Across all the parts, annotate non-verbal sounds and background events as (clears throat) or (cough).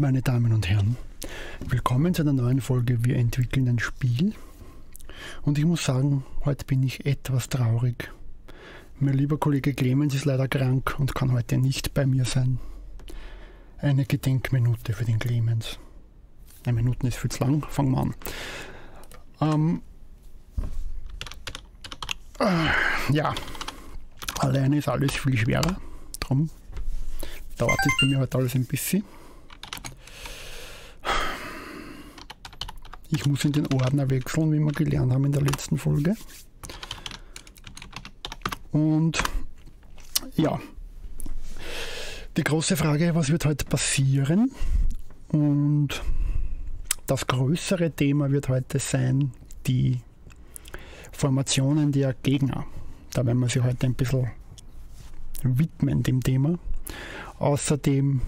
meine Damen und Herren. Willkommen zu einer neuen Folge Wir entwickeln ein Spiel. Und ich muss sagen, heute bin ich etwas traurig. Mein lieber Kollege Clemens ist leider krank und kann heute nicht bei mir sein. Eine Gedenkminute für den Clemens. Eine Minute ist viel zu lang, fangen wir an. Ähm, äh, ja, alleine ist alles viel schwerer. Darum dauert es bei mir heute alles ein bisschen. Ich muss in den Ordner wechseln, wie wir gelernt haben in der letzten Folge. Und ja, die große Frage, was wird heute passieren? Und das größere Thema wird heute sein, die Formationen der Gegner. Da werden wir sie heute ein bisschen widmen dem Thema. Außerdem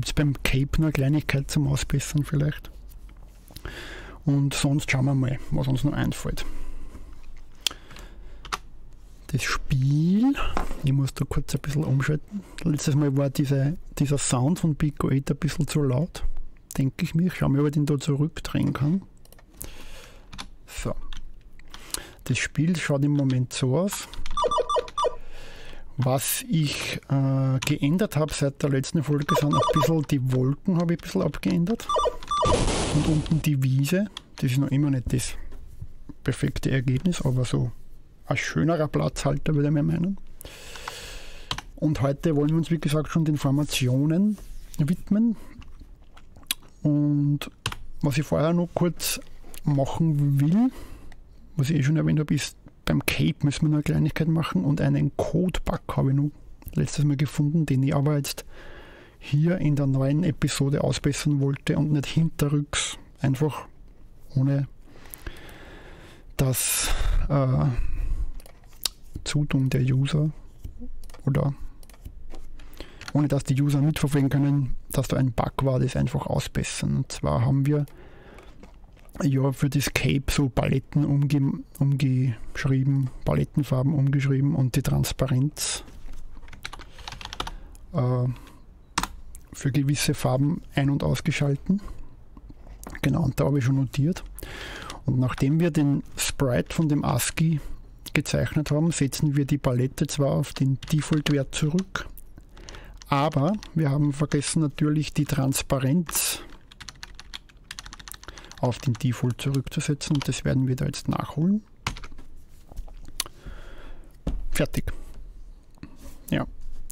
gibt es beim Cape noch eine Kleinigkeit zum Ausbessern vielleicht. Und sonst schauen wir mal, was uns noch einfällt. Das Spiel, ich muss da kurz ein bisschen umschalten. Letztes Mal war diese, dieser Sound von Pico 8 ein bisschen zu laut, denke ich mir. Schauen wir, ob ich den da zurückdrehen kann. So. Das Spiel schaut im Moment so aus. Was ich äh, geändert habe seit der letzten Folge sind ein bisschen die Wolken habe ich ein bisschen abgeändert. Und unten die Wiese. Das ist noch immer nicht das perfekte Ergebnis, aber so ein schönerer Platzhalter, würde mir meinen. Und heute wollen wir uns, wie gesagt, schon den Formationen widmen. Und was ich vorher noch kurz machen will, was ich eh schon erwähnt habe, ist beim Cape müssen wir noch eine Kleinigkeit machen und einen Codebug habe ich noch letztes Mal gefunden, den ich aber jetzt hier in der neuen Episode ausbessern wollte und nicht hinterrücks einfach ohne das äh, Zutun der User oder ohne dass die User mitverfolgen können, dass da ein Bug war, das einfach ausbessern. Und zwar haben wir ja für das Cape so Paletten umge umgeschrieben, Palettenfarben umgeschrieben und die Transparenz äh, für gewisse Farben ein- und ausgeschalten. Genau, und da habe ich schon notiert. Und nachdem wir den Sprite von dem ASCII gezeichnet haben, setzen wir die Palette zwar auf den Default-Wert zurück, aber wir haben vergessen natürlich die Transparenz auf den Default zurückzusetzen und das werden wir da jetzt nachholen. Fertig. Ja,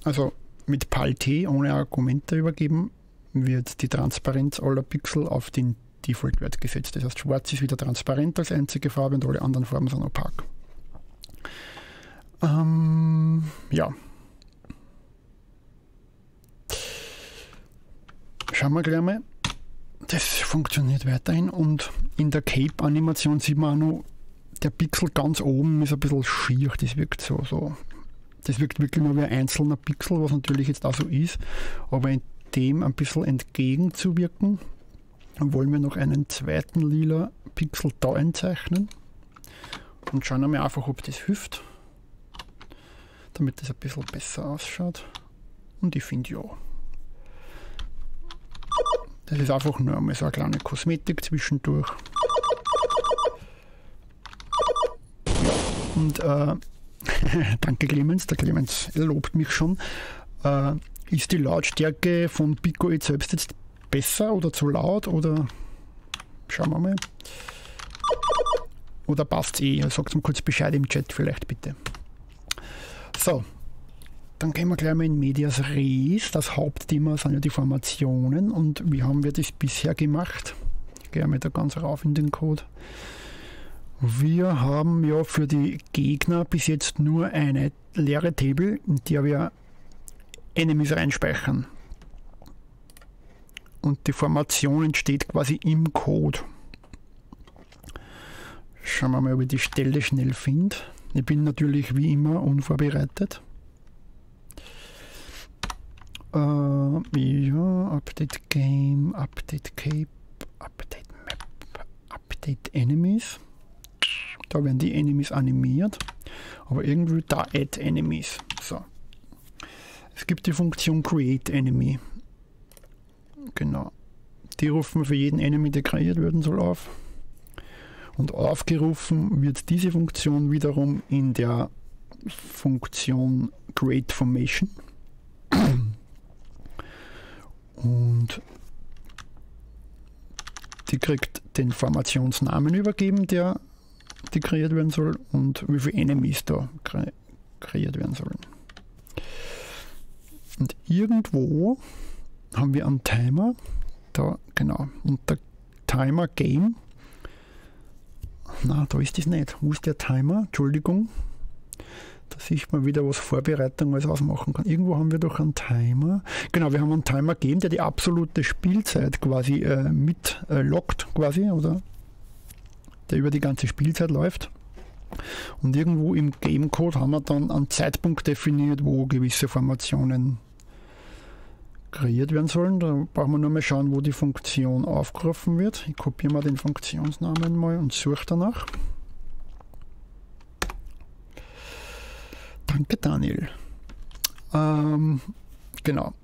also mit PAL-T ohne Argumente übergeben wird die Transparenz aller Pixel auf den Default-Wert gesetzt. Das heißt, schwarz ist wieder transparent als einzige Farbe und alle anderen Farben sind opak. Ähm, ja. Schauen wir gleich mal. Das funktioniert weiterhin und in der Cape-Animation sieht man auch noch, der Pixel ganz oben ist ein bisschen schier. Das wirkt so, so. Das wirkt wirklich nur wie ein einzelner Pixel, was natürlich jetzt auch so ist. Aber in dem ein bisschen entgegenzuwirken, wollen wir noch einen zweiten lila Pixel da einzeichnen. Und schauen wir einfach, ob das hilft. Damit das ein bisschen besser ausschaut. Und ich finde ja. Das ist einfach nur einmal so eine kleine Kosmetik zwischendurch. Und äh, (laughs) danke Clemens, der Clemens lobt mich schon. Äh, ist die Lautstärke von Pico jetzt selbst jetzt besser oder zu laut oder schauen wir mal. Oder passt eh? Sagt mir kurz Bescheid im Chat vielleicht bitte. So, dann gehen wir gleich mal in Medias Res. Das Hauptthema sind ja die Formationen und wie haben wir das bisher gemacht? Gehen wir da ganz rauf in den Code. Wir haben ja für die Gegner bis jetzt nur eine leere Table, in der wir Enemies reinspeichern. Und die Formation entsteht quasi im Code. Schauen wir mal, ob ich die Stelle schnell finde. Ich bin natürlich wie immer unvorbereitet. Uh, ja, Update Game, Update Cape, Update Map, Update Enemies. Da werden die Enemies animiert. Aber irgendwie da Add Enemies. So. Es gibt die Funktion Create Enemy. Genau. Die rufen für jeden Enemy, der kreiert werden soll, auf. Und aufgerufen wird diese Funktion wiederum in der Funktion Create Formation. Und die kriegt den Formationsnamen übergeben, der die kreiert werden soll und wie viele Enemies da kre kreiert werden sollen. Und irgendwo haben wir einen Timer, da genau, und der Timer Game, na, da ist das nicht. Wo ist der Timer? Entschuldigung. Da sieht man wieder, was Vorbereitung alles ausmachen kann. Irgendwo haben wir doch einen Timer. Genau, wir haben einen Timer gegeben, der die absolute Spielzeit quasi äh, mit äh, quasi, oder der über die ganze Spielzeit läuft. Und irgendwo im Gamecode haben wir dann einen Zeitpunkt definiert, wo gewisse Formationen kreiert werden sollen. Da brauchen wir nur mal schauen, wo die Funktion aufgerufen wird. Ich kopiere mal den Funktionsnamen mal und suche danach. Danke, Daniel. Ähm, genau.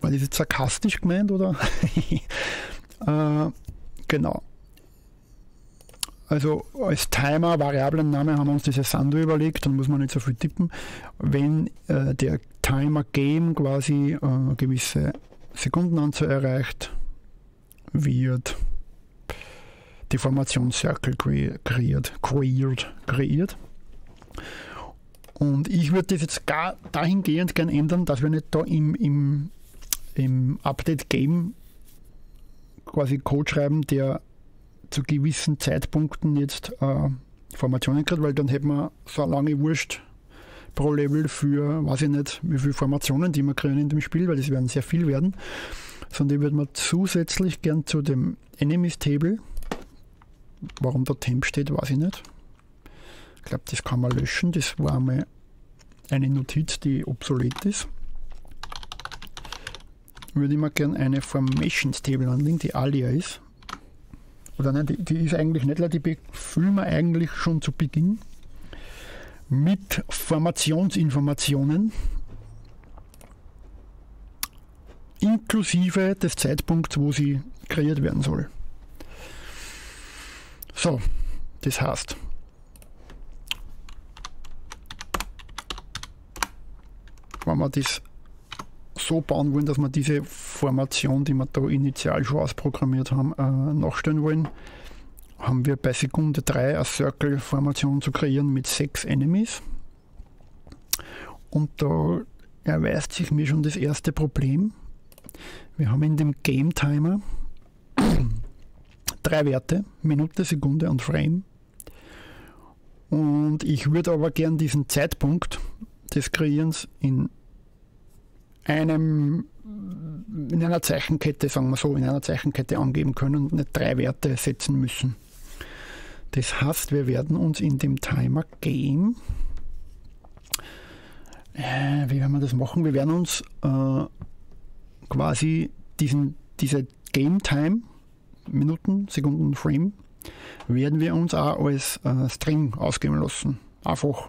War das jetzt sarkastisch gemeint, oder? (laughs) äh, genau. Also als Timer, Variablenname haben wir uns diese Sando überlegt, dann muss man nicht so viel tippen. Wenn äh, der Timer Game quasi äh, gewisse Sekundenanzahl erreicht, wird die Formation Circle kreiert, kreiert, kreiert. Und ich würde das jetzt gar dahingehend gern ändern, dass wir nicht da im, im, im Update-Game quasi Code schreiben, der zu gewissen Zeitpunkten jetzt äh, Formationen kriegt, weil dann hätten wir so lange Wurst pro Level für, weiß ich nicht, wie viele Formationen, die wir kriegen in dem Spiel, weil das werden sehr viel werden. Sondern die würden wir zusätzlich gern zu dem Enemies Table, warum da Temp steht, weiß ich nicht. Ich glaube, das kann man löschen. Das war einmal eine Notiz, die obsolet ist. Würde ich mir gerne eine Formations Table anlegen, die alia ist oder nein, die, die ist eigentlich nicht, die befüllen wir eigentlich schon zu Beginn mit Formationsinformationen inklusive des Zeitpunkts, wo sie kreiert werden soll. So, das heißt, wenn wir das so bauen wollen, dass wir diese Formation, die wir da initial schon ausprogrammiert haben, äh, nachstellen wollen, haben wir bei Sekunde 3 eine Circle-Formation zu kreieren mit sechs Enemies. Und da erweist sich mir schon das erste Problem. Wir haben in dem Game Timer (clears throat) drei Werte, Minute, Sekunde und Frame. Und ich würde aber gern diesen Zeitpunkt des Kreierens in einem in einer Zeichenkette, sagen wir so, in einer Zeichenkette angeben können und nicht drei Werte setzen müssen. Das heißt, wir werden uns in dem Timer Game, äh, wie werden wir das machen? Wir werden uns äh, quasi diesen, diese Game Time, Minuten, Sekunden, Frame, werden wir uns auch als äh, String ausgeben lassen. Einfach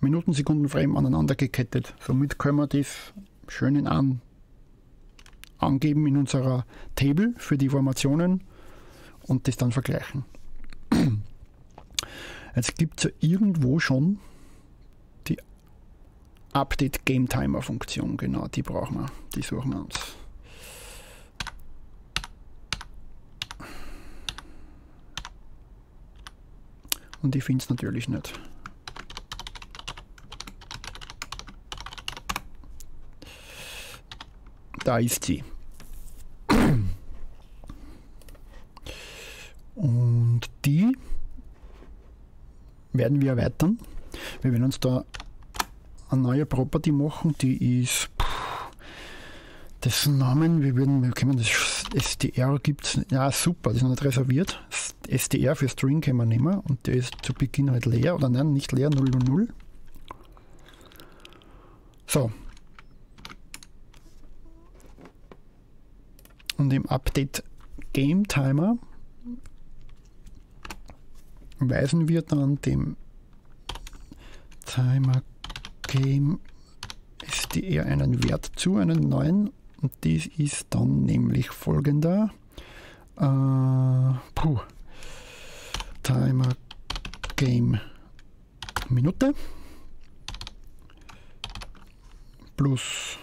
Minuten, Sekunden, Frame aneinander gekettet. Somit können wir das schön in einem angeben in unserer Table für die Formationen und das dann vergleichen. (clears throat) Jetzt gibt es ja irgendwo schon die Update Game Timer Funktion, genau, die brauchen wir, die suchen wir uns. Und ich finde es natürlich nicht. Da ist sie. Und die werden wir erweitern. Wir werden uns da eine neue Property machen, die ist dessen Namen, wir würden, wir können das SDR gibt ja super, das ist noch nicht reserviert. SDR für String können wir nehmen und der ist zu Beginn halt leer, oder nein, nicht leer, 000. So, und im Update Game Timer weisen wir dann dem Timer Game SDR einen Wert zu, einen neuen, Und das ist dann nämlich folgender. Äh, puh. Timer Game Minute plus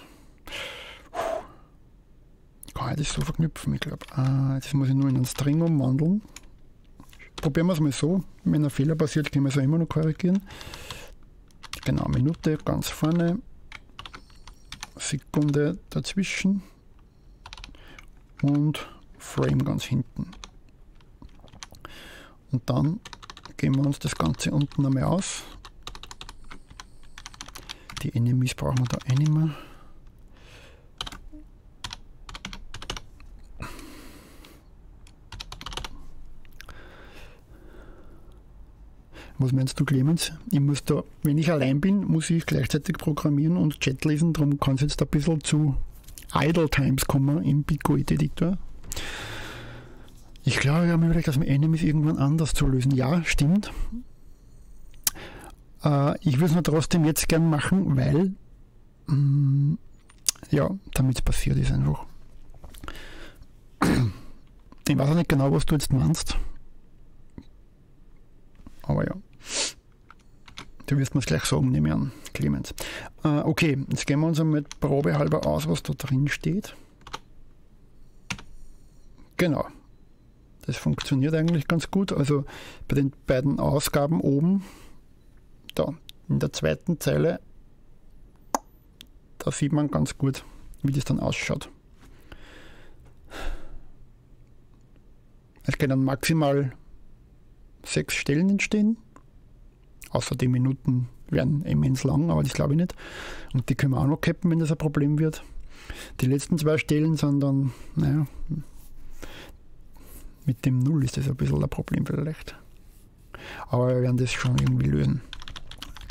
ich das so verknüpfen? Ich glaube, ah, das muss ich nur in einen String umwandeln. Probieren wir es mal so. Wenn ein Fehler passiert, können wir es auch immer noch korrigieren. Genau, Minute ganz vorne, Sekunde dazwischen und Frame ganz hinten. Und dann gehen wir uns das Ganze unten einmal aus. Die Enemies brauchen wir da eh nicht mehr. Was meinst du, Clemens? Ich muss da, wenn ich allein bin, muss ich gleichzeitig programmieren und Chat lesen, darum kann es jetzt ein bisschen zu Idle Times kommen im Bitcoin Editor. Ich glaube, wir haben überlegt, dass wir Enemies irgendwann anders zu lösen. Ja, stimmt. Äh, ich würde es nur trotzdem jetzt gern machen, weil, mm, ja, damit es passiert ist einfach. Ich weiß auch nicht genau, was du jetzt meinst. Aber ja. Du wirst mir es gleich sagen, nehme ich an, Clemens. Äh, okay, jetzt gehen wir uns einmal probehalber aus, was da drin steht. Genau. Das funktioniert eigentlich ganz gut. Also bei den beiden Ausgaben oben, da in der zweiten Zeile, da sieht man ganz gut, wie das dann ausschaut. Es können maximal sechs Stellen entstehen. Außer die Minuten werden immens lang, aber das glaube ich nicht. Und die können wir auch noch cappen, wenn das ein Problem wird. Die letzten zwei Stellen sind dann, naja, mit dem Null ist das ein bisschen ein Problem vielleicht. Aber wir werden das schon irgendwie lösen.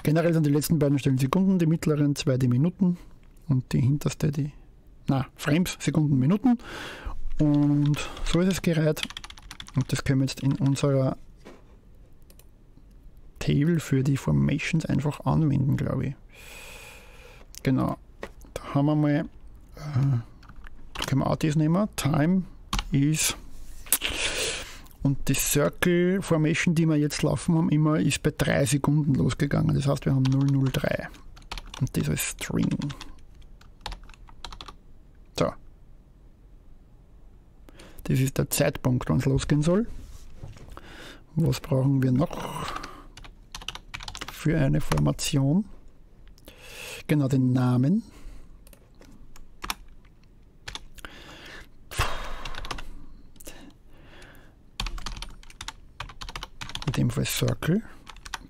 Generell sind die letzten beiden Stellen Sekunden, die mittleren zwei die Minuten und die hinterste die, na, Frames, Sekunden, Minuten. Und so ist es gereiht. Und das können wir jetzt in unserer Table für die Formations einfach anwenden, glaube ich. Genau. Da haben wir mal, äh, können wir auch das nehmen. Time is und die Circle Formation, die wir jetzt laufen haben, immer ist bei 3 Sekunden losgegangen. Das heißt, wir haben 003. Und das als String. So. Das ist der Zeitpunkt, wann es losgehen soll. Was brauchen wir noch? Für eine Formation. Genau den Namen. In dem Fall Circle.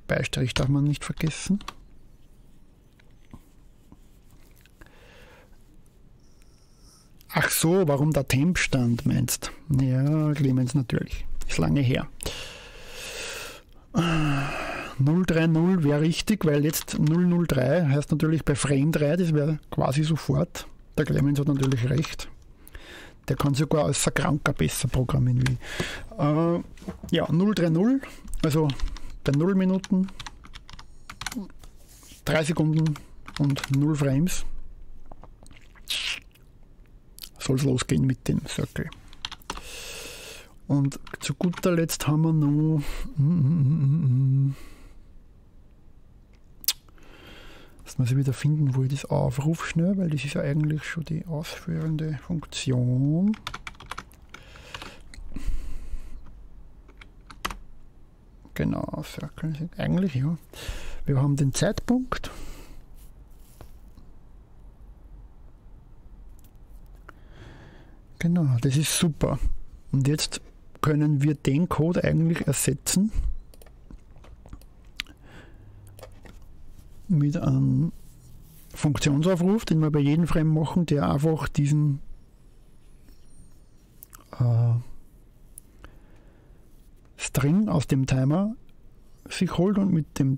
Beistrich darf man nicht vergessen. Ach so, warum der Temp stand, meinst? Ja, Clemens natürlich. Ist lange her. 030 wäre richtig, weil jetzt 003 heißt natürlich bei Frame 3, das wäre quasi sofort. Der Clemens hat natürlich recht. Der kann sogar als Verkranker besser programmieren wie. Äh, ja, 030, also bei 0 Minuten, 3 Sekunden und 0 Frames soll es losgehen mit dem Circle. Und zu guter Letzt haben wir noch. Mm, mm, mm, Das muss ich wieder finden, wo ich das aufrufe schnell, weil das ist ja eigentlich schon die ausführende Funktion. Genau, Circle. Eigentlich ja. Wir haben den Zeitpunkt. Genau, das ist super. Und jetzt können wir den Code eigentlich ersetzen mit einem Funktionsaufruf, den wir bei jedem Frame machen, der einfach diesen äh, String aus dem Timer sich holt und mit dem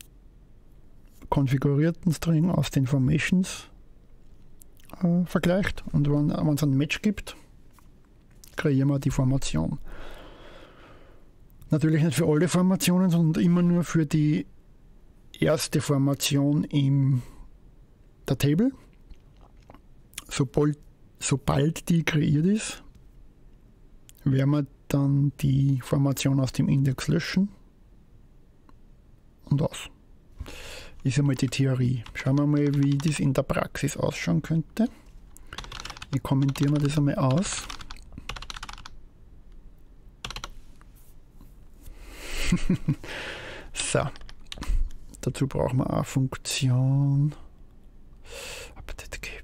konfigurierten String aus den Formations äh, vergleicht. Und wenn es ein Match gibt, kreieren wir die Formation. Natürlich nicht für alle Formationen, sondern immer nur für die erste Formation in der Table. Sobald sobald die kreiert ist, werden wir dann die Formation aus dem Index löschen und aus. Ist einmal die Theorie. Schauen wir mal, wie das in der Praxis ausschauen könnte. Ich kommentiere mir das einmal aus. (laughs) so. Dazu brauchen wir eine Funktion.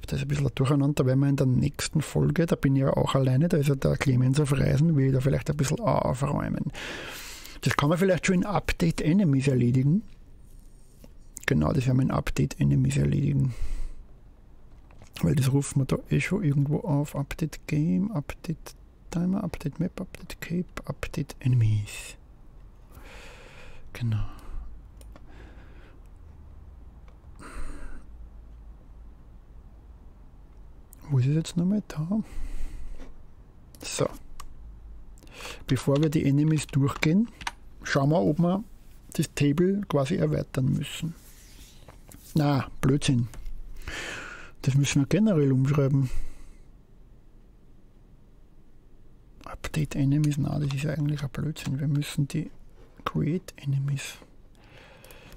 Das ist ein bisschen durcheinander, weil wir in der nächsten Folge, da bin ich ja auch alleine, da ist ja der Clemens auf Reisen, will ich da vielleicht ein bisschen aufräumen. Das kann man vielleicht schon in Update Enemies erledigen. Genau, das werden wir in Update Enemies erledigen. Weil das rufen wir da eh schon irgendwo auf. Update Game, Update Timer, Update Map, Update Cape, Update Enemies. Genau. Wo ist es jetzt nochmal? Da. So. Bevor wir die Enemies durchgehen, schauen wir, ob wir das Table quasi erweitern müssen. Na, Blödsinn. Das müssen wir generell umschreiben. Update Enemies, na, das ist eigentlich ein Blödsinn. Wir müssen die Create Enemies.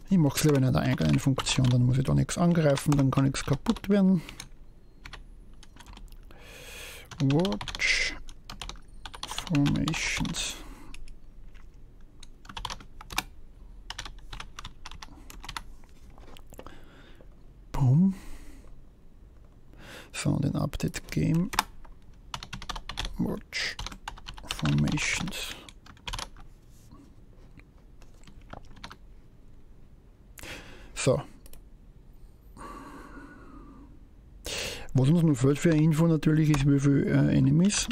Ich mache es lieber in einer eigenen Funktion, dann muss ich da nichts angreifen, dann kann nichts kaputt werden. Watch Formations. Boom. So, den Update Game Watch Formations. So, Was uns noch fehlt für eine Info natürlich ist, wie viele äh, Enemies.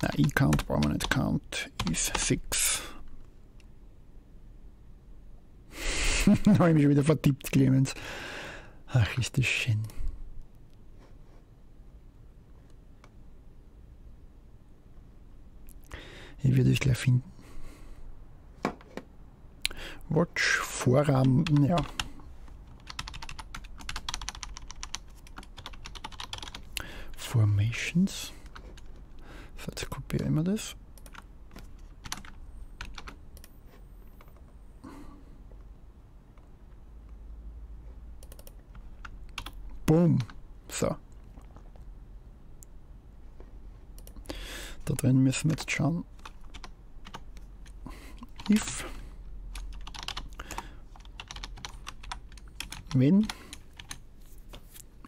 Na, E-Count brauchen wir nicht. Count ist 6. da habe ich mich wieder vertippt, Clemens. Ach, ist das schön. Ich werde es gleich finden. Watch, Vorrahmen, ja, Formations. Jetzt kopiere ich mir das. Boom. So. Da drin müssen wir. If wenn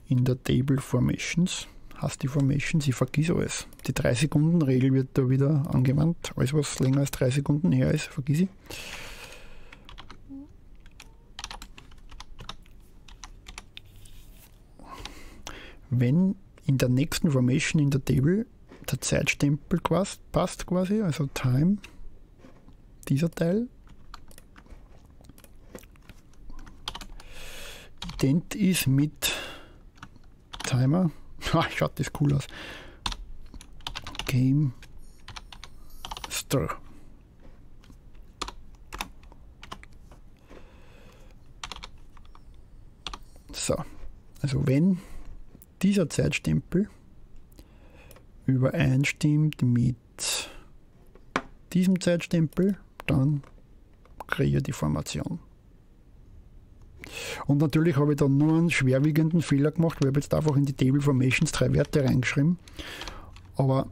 in der Table Formations die Formation, sie vergiss alles. Die 3-Sekunden-Regel wird da wieder angewandt. Alles, was länger als 3 Sekunden her ist, vergiss ich. Wenn in der nächsten Formation in der Table der Zeitstempel passt quasi, also Time, dieser Teil, ident ist mit Timer, (laughs) schaut das cool aus. Game Stir. So, also wenn dieser Zeitstempel übereinstimmt mit diesem Zeitstempel, dann ich die Formation. Und natürlich habe ich dann nur einen schwerwiegenden Fehler gemacht, weil ich jetzt einfach in die Table Formations drei Werte reingeschrieben. Aber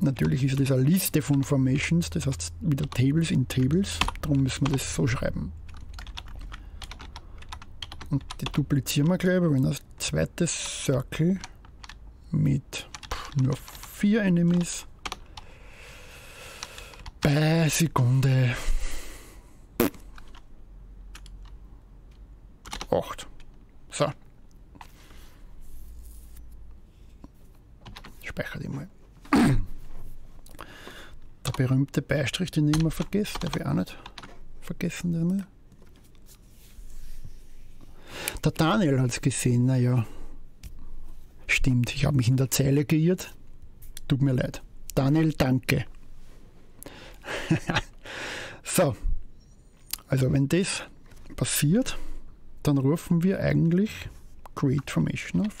natürlich ist das eine Liste von Formations, das heißt wieder Tables in Tables, darum müssen wir das so schreiben. Und die duplizieren wir gleich, weil wenn das zweite Circle mit nur vier Enemies bei Sekunde 8. So. Speichere die mal. Der berühmte Beistrich, den ich immer vergesse, darf ich auch nicht vergessen. Den Der Daniel hat es gesehen, naja. Stimmt, ich habe mich in der Zeile geirrt. Tut mir leid. Daniel, danke. (laughs) so, also wenn das passiert, dann rufen wir eigentlich Create Formation auf.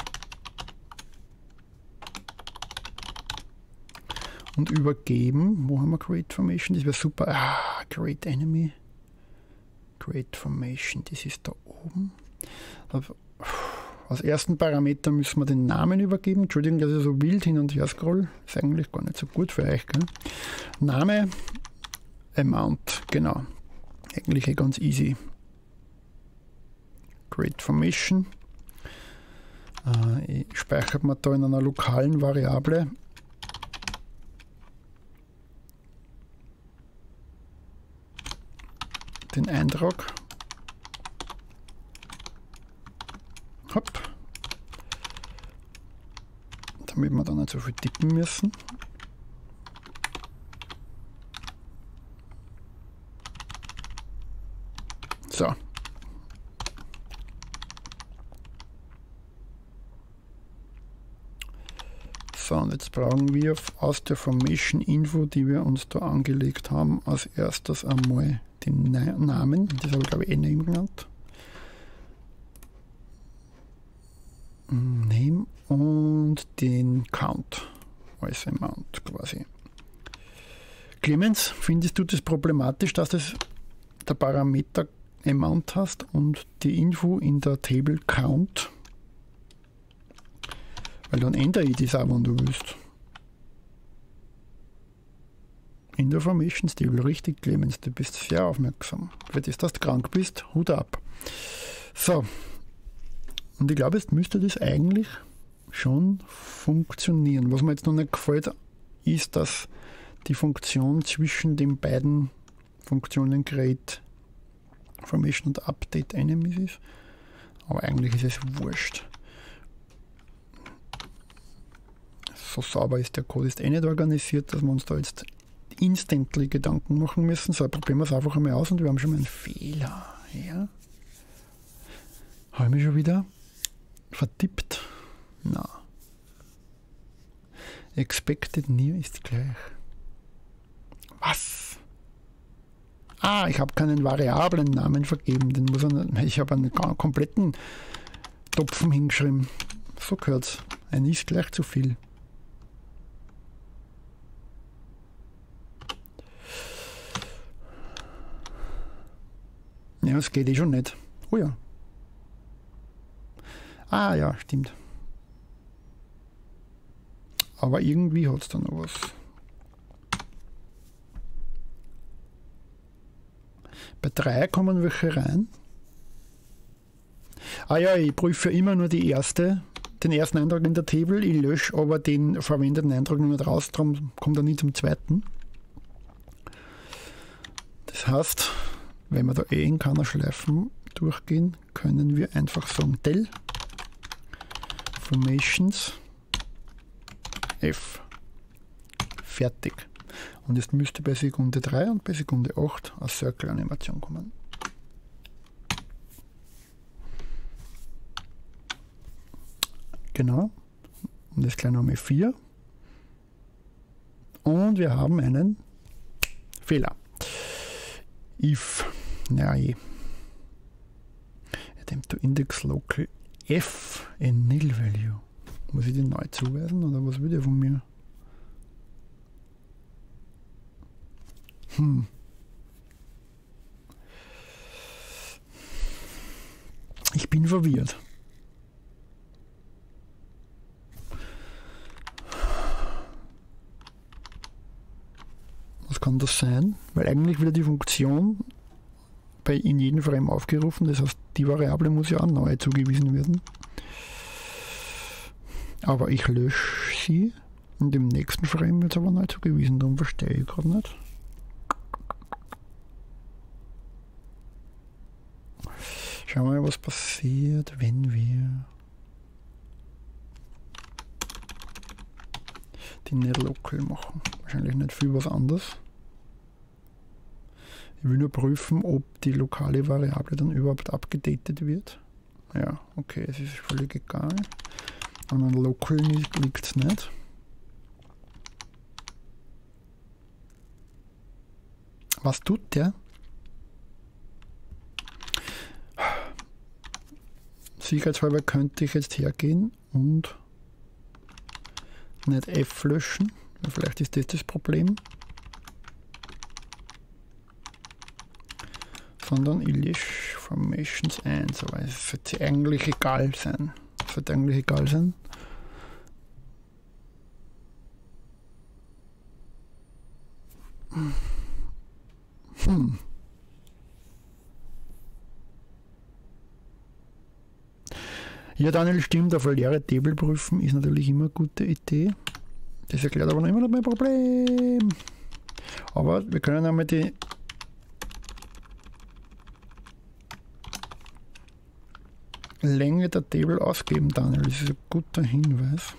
Und übergeben. Wo haben wir Create Formation? Das wäre super. Ah, Create Enemy. Create Formation, das ist da oben. Als ersten Parameter müssen wir den Namen übergeben. Entschuldigung, dass ich so wild hin und her scroll. Ist eigentlich gar nicht so gut für euch. Gell? Name, Amount, genau. Eigentlich eh ganz easy. Create Formation. Äh, speichert man da in einer lokalen Variable. Den Eintrag. Hopp. Damit wir dann nicht so viel tippen müssen. So, So, und jetzt brauchen wir aus der Formation Info, die wir uns da angelegt haben, als erstes einmal den Namen. Das habe ich glaube ich eh Name genannt. Name und den Count als Amount quasi. Clemens, findest du das problematisch, dass das der Parameter Amount hast und die Info in der Table Count? Weil dann ändere ich das auch, wenn du willst. In der Formation Stable, richtig, Clemens, du bist sehr aufmerksam. Für das, dass du krank bist, Hut ab. So. Und ich glaube, jetzt müsste das eigentlich schon funktionieren. Was mir jetzt noch nicht gefällt, ist, dass die Funktion zwischen den beiden Funktionen Create Formation und Update Enemies ist. Aber eigentlich ist es wurscht. So sauber ist der Code ist eh nicht organisiert, dass wir uns da jetzt instantly Gedanken machen müssen. So, probieren wir es einfach einmal aus und wir haben schon mal einen Fehler. Ja. Habe ich mich schon wieder vertippt? Na. Expected Near ist gleich. Was? Ah, ich habe keinen variablen Namen vergeben. Den muss er, ich habe einen kompletten Topfen hingeschrieben. So gehört es. Ein ist gleich zu viel. Ja, es geht eh schon nicht. Oh ja. Ah ja, stimmt. Aber irgendwie hat es da noch was. Bei 3 kommen welche rein. Ah ja, ich prüfe immer nur die erste, den ersten Eintrag in der Table. Ich lösche aber den verwendeten Eintrag noch nicht raus, darum kommt er nie zum zweiten. Das heißt, wenn wir da eh in keiner Schleifen durchgehen, können wir einfach sagen del formations f. Fertig. Und jetzt müsste bei Sekunde 3 und bei Sekunde 8 eine Circle-Animation kommen. Genau. Und das kleine nochmal 4. Und wir haben einen Fehler. If Nein. Attempt to index local f in nil value. Muss ich den neu zuweisen oder was will der von mir? Hm. Ich bin verwirrt. Was kann das sein? Weil eigentlich wieder die Funktion bei in jedem Frame aufgerufen. Das heißt, die Variable muss ja auch neu zugewiesen werden. Aber ich lösche sie und im nächsten Frame wird es aber neu zugewiesen. Darum verstehe ich gerade nicht. Schauen wir mal, was passiert, wenn wir die nicht local machen. Wahrscheinlich nicht viel was anderes. Ich will nur prüfen, ob die lokale Variable dann überhaupt abgedatet wird. Ja, okay, es ist völlig egal. An einem Local liegt es nicht. Was tut der? sicherheitshalber könnte ich jetzt hergehen und nicht F löschen. Vielleicht ist das das Problem. Sondern Ilish Formations 1. Aber es sollte eigentlich egal sein. Es sollte eigentlich egal sein. Hm. Ja, Daniel, stimmt, auf leere Table prüfen ist natürlich immer eine gute Idee. Das erklärt aber noch immer nicht mein Problem. Aber wir können einmal die Länge der Table ausgeben, Daniel. Das ist ein guter Hinweis.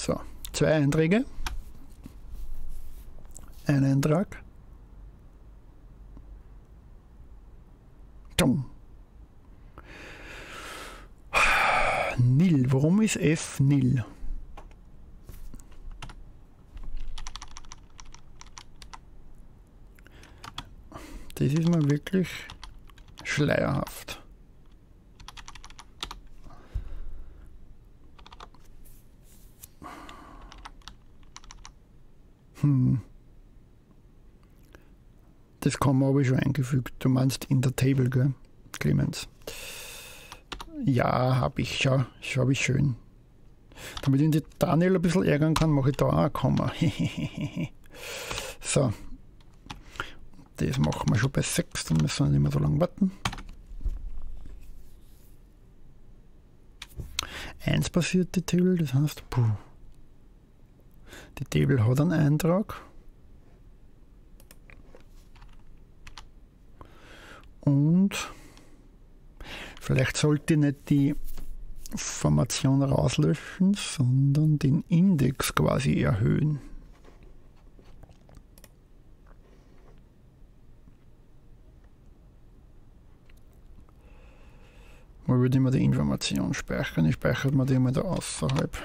So, zwei Einträge. Ein Eintrag. Nil. Warum ist F Nil? Das ist mir wirklich schleierhaft. Hm. Das kann man aber schon eingefügt. Du meinst in der Table, gell, Clemens? Ja, habe ich, ja. Habe ich schön. Damit ich den Daniel ein bisschen ärgern kann, mache ich da auch ein Komma. (laughs) so. Das machen wir schon bei 6, dann müssen wir nicht mehr so lange warten. 1 passiert die Table, das heißt, puh. Die Table hat einen Eintrag. Und vielleicht sollte ich nicht die Formation rauslöschen, sondern den Index quasi erhöhen. Wo würde ich mir die Information speichern? Ich speichere mir die mal da außerhalb.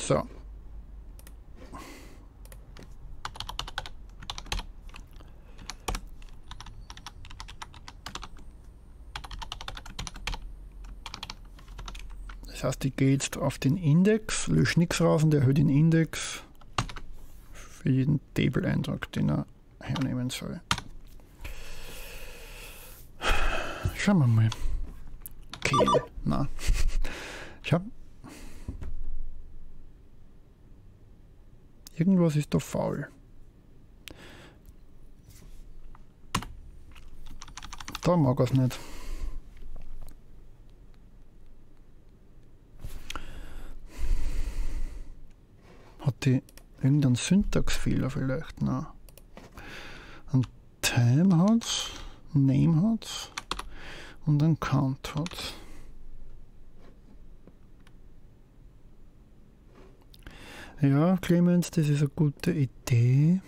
So. Das heißt, ich gehe jetzt auf den Index, lösche nichts raus und erhöhe den Index für jeden Table-Eintrag, den er hernehmen soll. Schauen wir mal. Okay, na. Ich habe Irgendwas ist da faul. Da mag es nicht. Hat die irgendeinen Syntaxfehler vielleicht? Nein. Ein Time hat Name hat und ein Count hat Ja, Clemens, das ist eine gute Idee.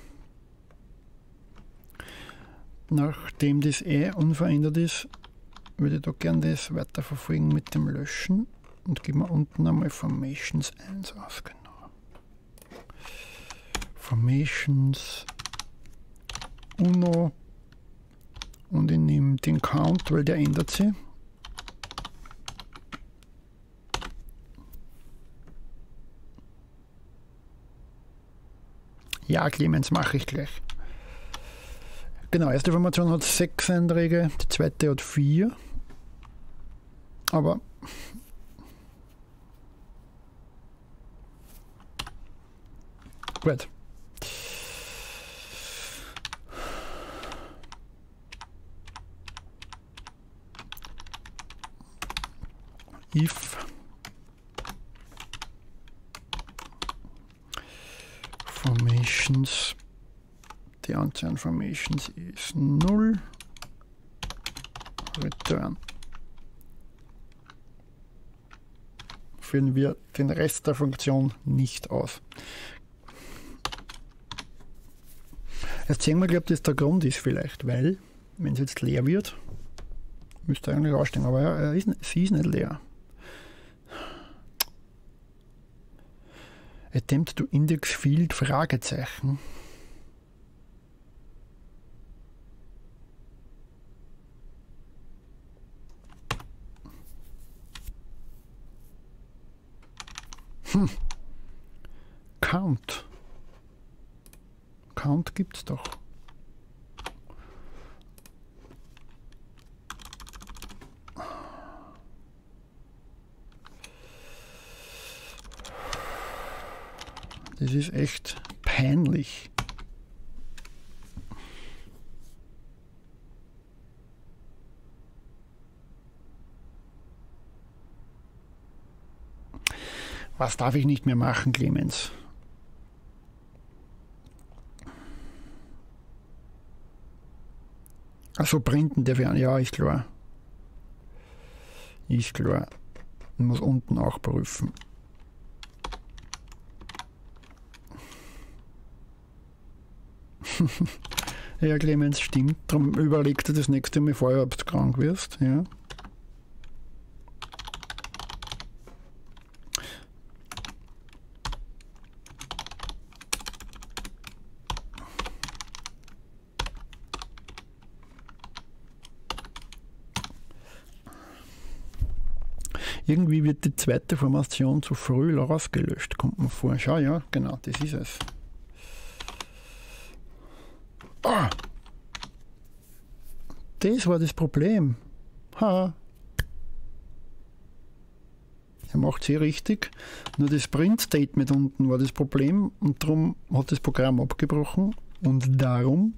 Nachdem das eh unverändert ist, würde ich da gerne das weiterverfolgen mit dem Löschen und geben wir unten einmal Formations 1 aus. Formations Uno und ich nehme den Count, weil der ändert sich. Ja, Clemens, mache ich gleich. Genau, erste Formation hat sechs Einträge, die zweite hat vier. Aber gut. If Formations, die Anzahl an Formations ist 0. Return. Führen wir den Rest der Funktion nicht aus. Jetzt sehen wir, ich, dass der Grund ist vielleicht, weil, wenn es jetzt leer wird, müsste eigentlich ausstehen, aber ja, ist, sie ist nicht leer. Attempt to Index Field Fragezeichen. Hm. Count. Count gibt's doch. Das ist echt peinlich. Was darf ich nicht mehr machen, Clemens? Also printen ich an. Ja, ist klar. Ist klar. Ich muss unten auch prüfen. (laughs) ja, Clemens, stimmt. Darum überleg dir das nächste Mal vorher, ob du krank wirst. Ja. Irgendwie wird die zweite Formation zu früh rausgelöscht, kommt mir vor. Schau, ja, genau, das ist es. Das war das Problem. Ha! Er macht eh richtig. Nur das Print-Statement unten war das Problem und darum hat das Programm abgebrochen und darum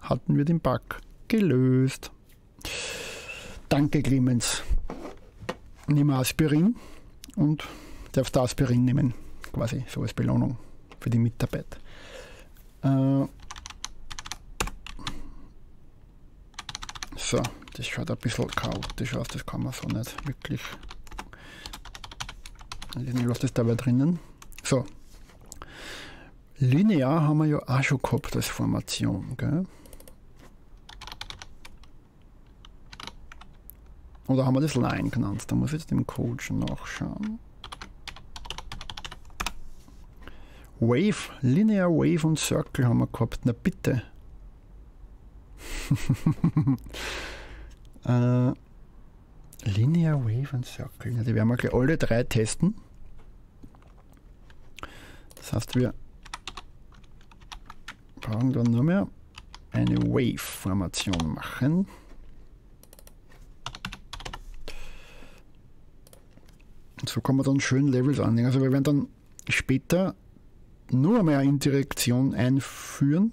hatten wir den Bug gelöst. Danke, Clemens nehme Aspirin und darfst Aspirin nehmen, quasi so als Belohnung für die Mitarbeit. Äh, so, das schaut ein bisschen chaotisch aus, das kann man so nicht wirklich. Ich lasse das dabei drinnen. So. Linear haben wir ja auch schon gehabt als Formation. Gell? Oder haben wir das Line genannt? Da muss ich jetzt im Code schon nachschauen. Wave, Linear Wave und Circle haben wir gehabt. Na bitte. (laughs) äh, Linear Wave und Circle. Ja, die werden wir gleich alle drei testen. Das heißt, wir brauchen dann nur mehr eine Wave-Formation machen. Und so kann man dann schön Levels anlegen. Also wir werden dann später nur mehr Interaktion einführen,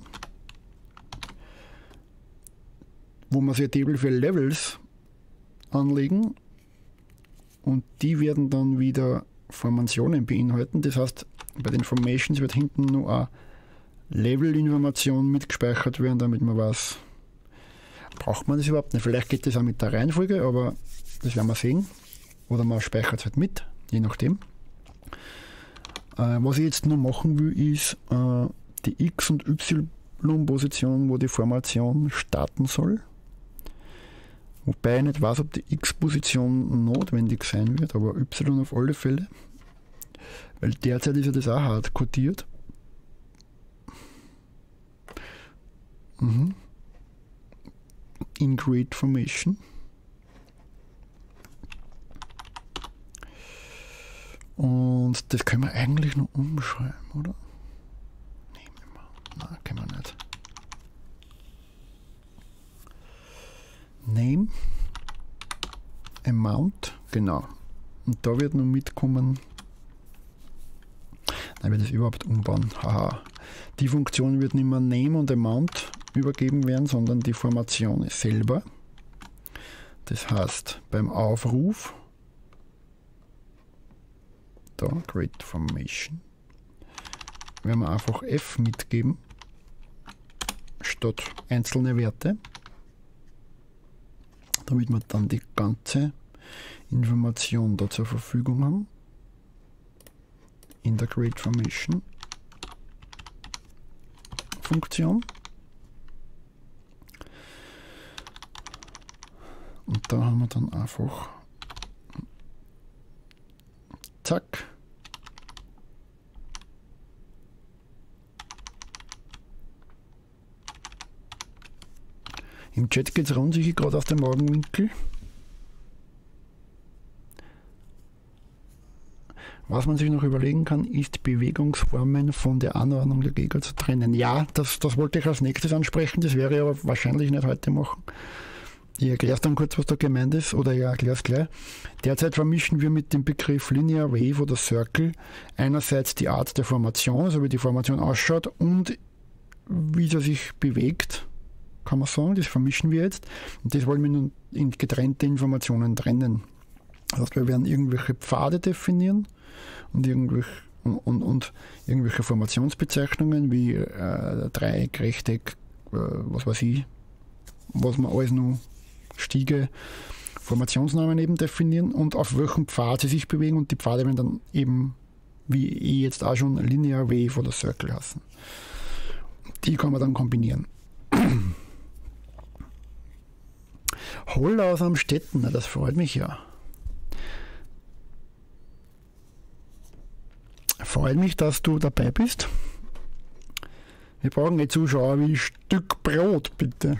wo wir sehr Table für Levels anlegen und die werden dann wieder Formationen beinhalten. Das heißt, bei den Formations wird hinten nur eine Level-Information mitgespeichert werden, damit man weiß, braucht man das überhaupt nicht. Vielleicht geht das auch mit der Reihenfolge, aber das werden wir sehen. Oder man speichert es halt mit, je nachdem. Äh, was ich jetzt nur machen will, ist äh, die X- und Y-Position, wo die Formation starten soll. Wobei ich nicht weiß, ob die X-Position notwendig sein wird, aber Y auf alle Fälle. Weil derzeit ist ja das auch hart codiert. Mhm. In Great Formation. Und das können wir eigentlich noch umschreiben, oder? Nehmen wir. Nein, können wir nicht. Name, Amount, genau. Und da wird noch mitkommen, Nein, wird das überhaupt umbauen. Haha. Die Funktion wird nicht mehr Name und Amount übergeben werden, sondern die Formation selber. Das heißt, beim Aufruf da, Great Formation, werden wir einfach F mitgeben, statt einzelne Werte, damit wir dann die ganze Information da zur Verfügung haben in der Great Formation Funktion. Und da haben wir dann einfach zack Im Chat geht es rund, sich gerade aus dem Morgenwinkel. Was man sich noch überlegen kann, ist Bewegungsformen von der Anordnung der Gegner zu trennen. Ja, das, das wollte ich als nächstes ansprechen, das ich aber wahrscheinlich nicht heute machen. Ich erkläre dann kurz, was da gemeint ist, oder ich erkläre es gleich. Derzeit vermischen wir mit dem Begriff Linear Wave oder Circle einerseits die Art der Formation, also wie die Formation ausschaut, und wie sie sich bewegt, kann man sagen. Das vermischen wir jetzt. Und das wollen wir nun in getrennte Informationen trennen. Das heißt, wir werden irgendwelche Pfade definieren und irgendwelche, und, und, und irgendwelche Formationsbezeichnungen wie äh, Dreieck, Rechteck, äh, was weiß ich, was man alles noch Stiege, Formationsnamen eben definieren und auf welchem Pfad sie sich bewegen und die Pfade werden dann eben, wie ich jetzt auch schon, Linear Wave oder Circle heißen. Die kann man dann kombinieren. Holla aus am Städten, das freut mich ja. Freut mich, dass du dabei bist. Wir brauchen nicht Zuschauer wie ein Stück Brot, bitte.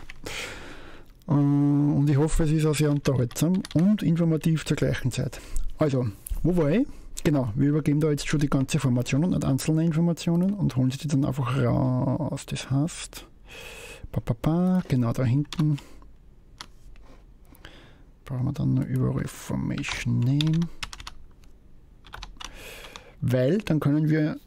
Und ich hoffe, es ist auch sehr unterhaltsam und informativ zur gleichen Zeit. Also, wo war ich? Genau, wir übergeben da jetzt schon die ganze Formation und einzelne Informationen und holen sie die dann einfach raus. Das heißt, pa, pa, pa, genau da hinten brauchen wir dann noch überall Formation Name. Weil dann können wir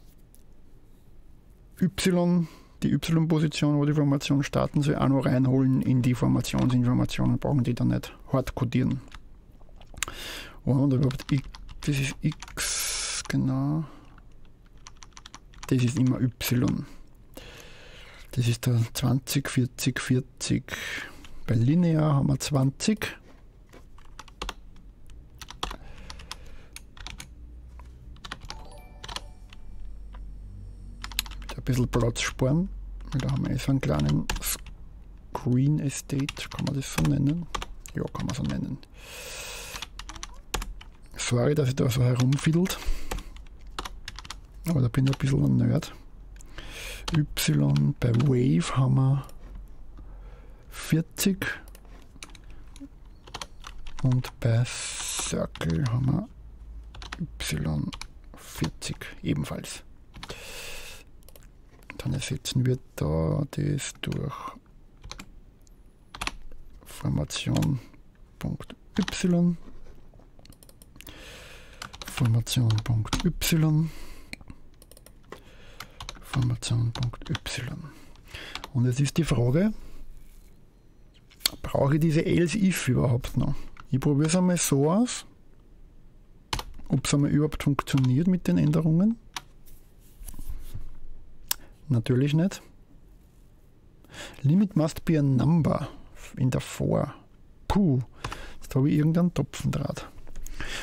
y die Y-Position, wo die Formation starten soll, auch noch reinholen in die Formationsinformationen, brauchen die dann nicht hart codieren. Und überhaupt das ist X, genau. Das ist immer Y. Das ist der 20, 40, 40. Bei Linear haben wir 20. ein bisschen Platz sparen. Da haben wir so einen kleinen Screen Estate, kann man das so nennen? Ja, kann man so nennen. Sorry, dass ich da so herumfiddelt. Aber da bin ich ein bisschen ein Nerd. Y bei Wave haben wir 40 und bei Circle haben wir Y40 ebenfalls. Dann ersetzen wir da das durch Formation.y Formation.y Formation.y und jetzt ist die Frage, brauche ich diese else if überhaupt noch? Ich probiere es einmal so aus, ob es einmal überhaupt funktioniert mit den Änderungen. Natürlich nicht. Limit must be a number in der For. Puh, jetzt habe ich irgendeinen Topfendraht.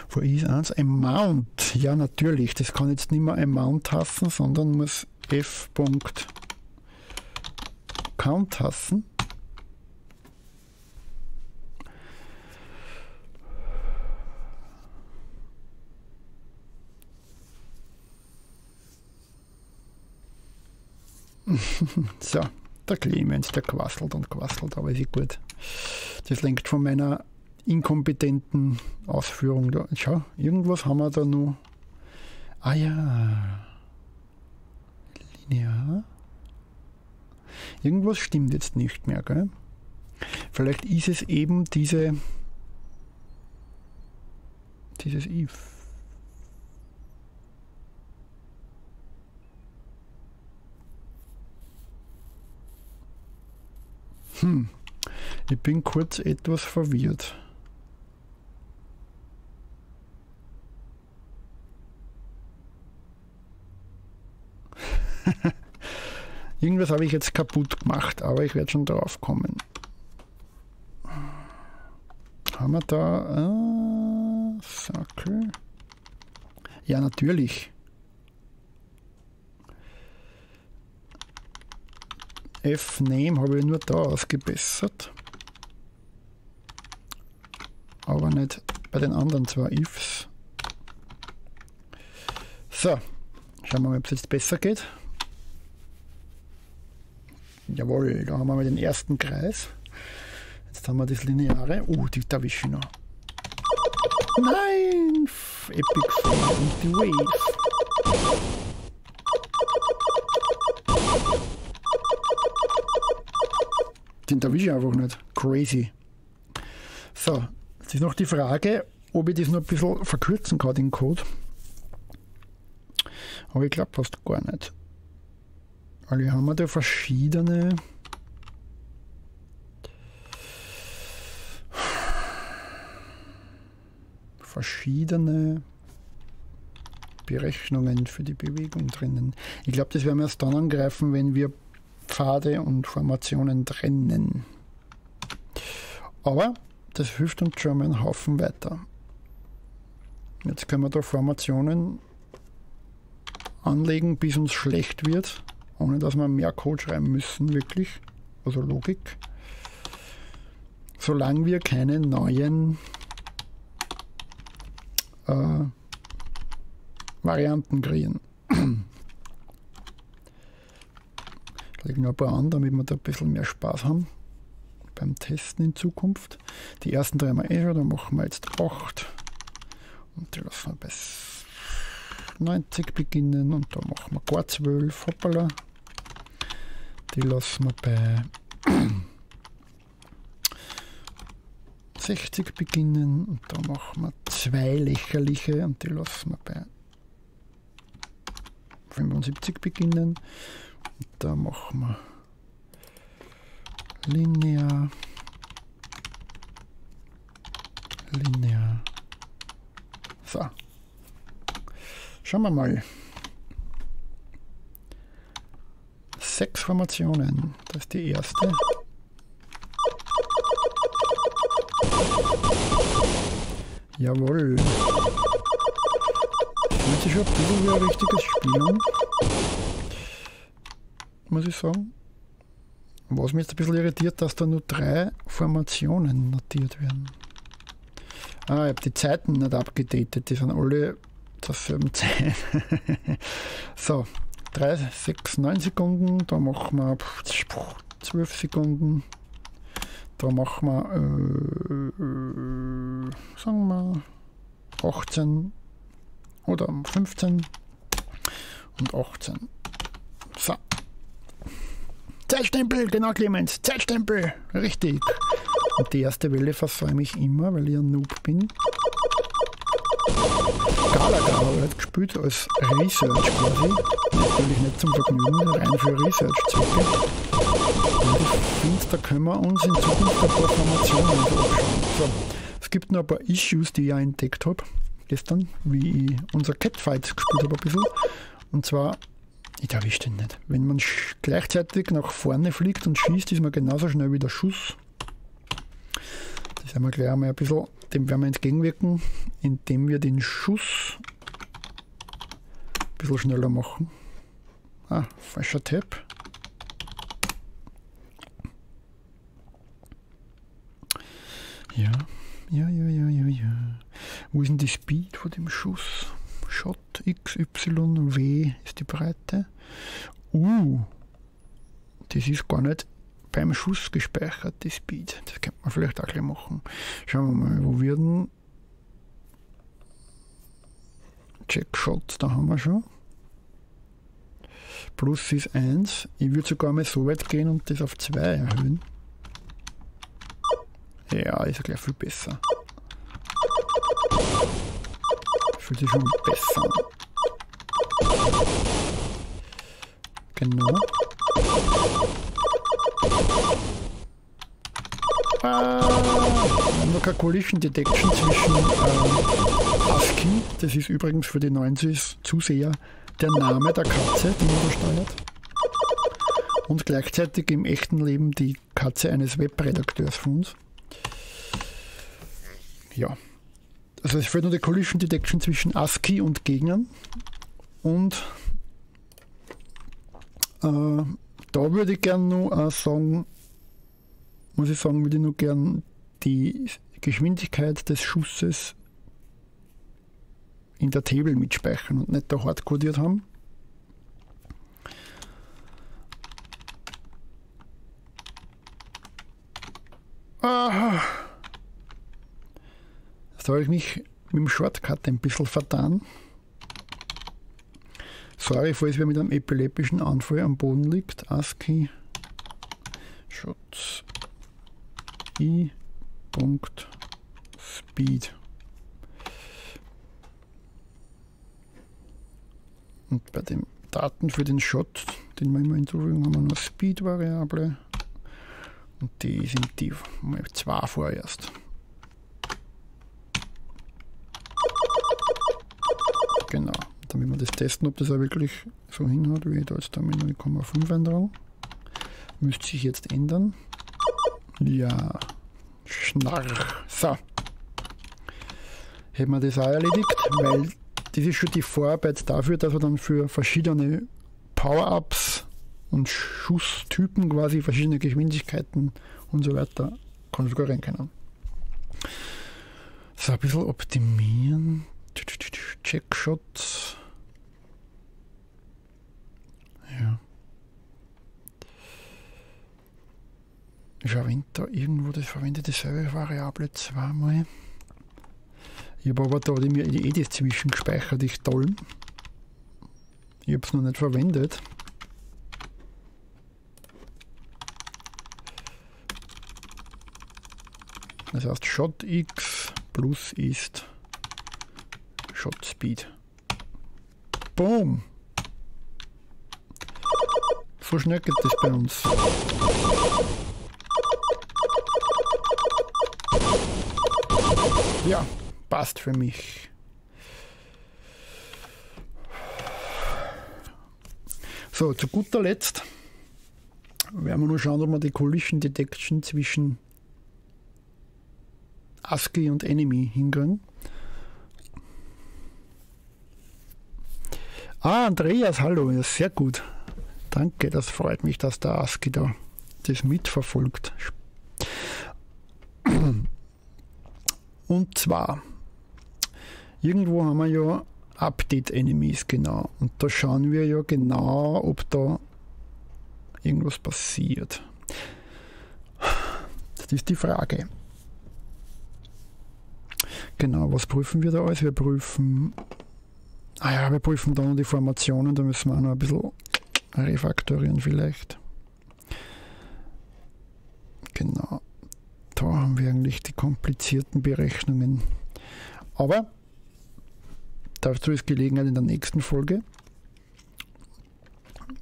For is 1 Amount. Ja, natürlich. Das kann jetzt nicht mehr Amount hassen, sondern muss f. Count hassen. (laughs) so, der Clemens, der quasselt und quasselt, aber ist gut. Das lenkt von meiner inkompetenten Ausführung da. Schau, irgendwas haben wir da noch. Ah ja. Linear. Irgendwas stimmt jetzt nicht mehr, gell? Vielleicht ist es eben diese dieses if. Hm, ich bin kurz etwas verwirrt. (laughs) Irgendwas habe ich jetzt kaputt gemacht, aber ich werde schon drauf kommen. Haben wir da äh, Circle? Ja, natürlich. F-Name habe ich nur da ausgebessert. Aber nicht bei den anderen zwei Ifs. So, schauen wir mal, ob es jetzt besser geht. Jawohl, da haben wir den ersten Kreis. Jetzt haben wir das Lineare. Oh, die erwische ich noch. Nein! Epic Fail und die Wave. Den erwische ich einfach nicht. Crazy. So, jetzt ist noch die Frage, ob ich das noch ein bisschen verkürzen kann, den Code. Aber ich glaube fast gar nicht. Weil hier haben wir da verschiedene verschiedene Berechnungen für die Bewegung drinnen. Ich glaube, das werden wir erst dann angreifen, wenn wir Pfade und Formationen trennen. Aber das hilft uns schon einen Haufen weiter. Jetzt können wir da Formationen anlegen, bis uns schlecht wird, ohne dass wir mehr Code schreiben müssen, wirklich. Also Logik. Solange wir keine neuen äh, Varianten kreieren. Ich lege noch ein paar an, damit wir da ein bisschen mehr Spaß haben beim Testen in Zukunft. Die ersten drei wir eh schon, da machen wir jetzt 8 und die lassen wir bei 90 beginnen und da machen wir gar 12, hoppala. Die lassen wir bei 60 beginnen und da machen wir zwei lächerliche und die lassen wir bei 75 beginnen. Da machen wir linear, linear. So. Schauen wir mal. Sechs Formationen. Das ist die erste. Jawohl. Fühlt sich schon ein bisschen wie ein richtiges Spiel an. Muss ich sagen. Was mich jetzt ein bisschen irritiert, dass da nur drei Formationen notiert werden. Ah, ich habe die Zeiten nicht abgedatet, die sind alle zur selben (laughs) Zeit. so, 3, 6, 9 Sekunden, da machen wir 12 Sekunden. Da machen wir, äh, sagen wir, 18 oder 15 und 18. So. Zeitstempel, genau Clemens, Zeitstempel, richtig. Und die erste Welle versäume ich immer, weil ich ein Noob bin. Galaga ich gespielt als Research quasi. Natürlich nicht zum Vergnügen, rein für Research-Zwecke. Und ich finde, da können wir uns in Zukunft ein paar Formationen anschauen. So, es gibt noch ein paar Issues, die ich entdeckt habe gestern, wie ich unser Catfight gespielt habe ein bisschen. Und zwar, ich erwische den nicht. Wenn man gleichzeitig nach vorne fliegt und schießt, ist man genauso schnell wie der Schuss. Das werden wir gleich einmal ein bisschen, dem werden wir entgegenwirken, indem wir den Schuss ein bisschen schneller machen. Ah, falscher Tab. Ja, ja, ja, ja, ja, ja. Wo ist denn die Speed von dem Schuss? Shot X, Y, W ist die Breite. Uh, das ist gar nicht beim Schuss gespeichert, die Speed. Das könnte man vielleicht auch gleich machen. Schauen wir mal, wo wir denn Check Shot, da haben wir schon. Plus ist 1. Ich würde sogar mal so weit gehen und das auf 2 erhöhen. Ja, ist ja gleich viel besser. Fühlt sich schon besser. Genau. Ah, keine Collision Detection zwischen äh, ASCII, das ist übrigens für die 90 Zuseher der Name der Katze, die man steuert. Und gleichzeitig im echten Leben die Katze eines Webredakteurs von uns ja. Also es fehlt nur die Collision Detection zwischen ASCII und Gegnern. Und äh, da würde ich gerne noch äh, sagen, muss ich sagen, würde ich nur gerne die Geschwindigkeit des Schusses in der Table mitspeichern und nicht da hart codiert haben. Ah, habe ich mich mit dem Shortcut ein bisschen vertan. Sorry, falls wer mit einem epileptischen Anfall am Boden liegt. ASCII Schutz i. Speed. Und bei den Daten für den Shot, den wir immer hinzufügen, haben wir noch Speed-Variable. Und die sind die mal zwei vorerst. Genau. Damit wir das testen, ob das auch wirklich so hinhaut, wie ich da jetzt da mit 0,5 eintragen. Müsste sich jetzt ändern. Ja. Schnarch. So. Hätten wir das auch erledigt, weil das ist schon die Vorarbeit dafür, dass wir dann für verschiedene Power-Ups und Schusstypen quasi verschiedene Geschwindigkeiten und so weiter konfigurieren können. So, ein bisschen optimieren. Checkshots. Ich verwende da irgendwo, das verwende dieselbe Variable zweimal. Ich habe aber da mir eh das zwischengespeichert, ich toll. Ich habe es noch nicht verwendet. Das heißt, Shot X plus ist Shot Speed. Boom! So schnell geht das bei uns. Ja, passt für mich. So, zu guter Letzt werden wir nur schauen, ob wir die Collision Detection zwischen ASCII und Enemy hinkriegen. Ah, Andreas, hallo, ja, sehr gut. Danke, das freut mich, dass der ASCII da das mitverfolgt. Und zwar, irgendwo haben wir ja Update-Enemies, genau. Und da schauen wir ja genau, ob da irgendwas passiert. Das ist die Frage. Genau, was prüfen wir da alles? Wir prüfen, ah ja, wir prüfen da noch die Formationen, da müssen wir auch noch ein bisschen refaktorieren vielleicht. Genau. Da haben wir eigentlich die komplizierten Berechnungen. Aber dazu ist Gelegenheit in der nächsten Folge.